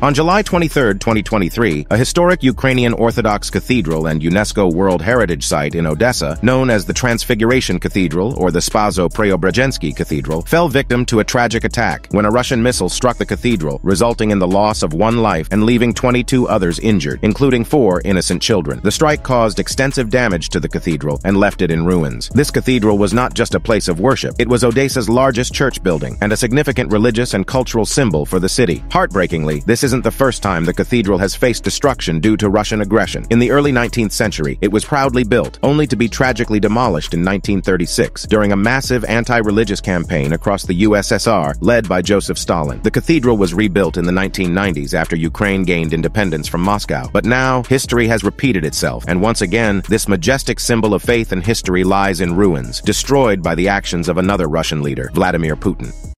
On July 23, 2023, a historic Ukrainian Orthodox cathedral and UNESCO World Heritage Site in Odessa, known as the Transfiguration Cathedral or the Spaso Preobrazhensky Cathedral, fell victim to a tragic attack when a Russian missile struck the cathedral, resulting in the loss of one life and leaving 22 others injured, including four innocent children. The strike caused extensive damage to the cathedral and left it in ruins. This cathedral was not just a place of worship, it was Odessa's largest church building and a significant religious and cultural symbol for the city. Heartbreakingly, this isn't the first time the cathedral has faced destruction due to Russian aggression. In the early 19th century, it was proudly built, only to be tragically demolished in 1936 during a massive anti-religious campaign across the USSR led by Joseph Stalin. The cathedral was rebuilt in the 1990s after Ukraine gained independence from Moscow. But now, history has repeated itself, and once again, this majestic symbol of faith and history lies in ruins, destroyed by the actions of another Russian leader, Vladimir Putin.